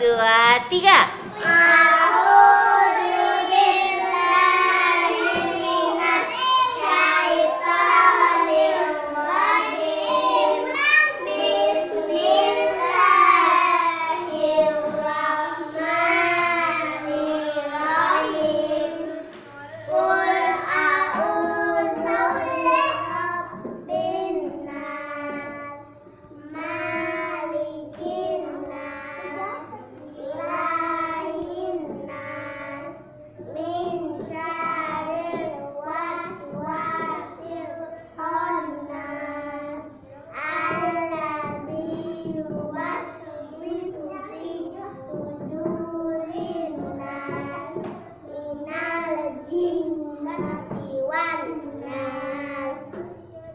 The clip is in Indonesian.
dua, tiga. He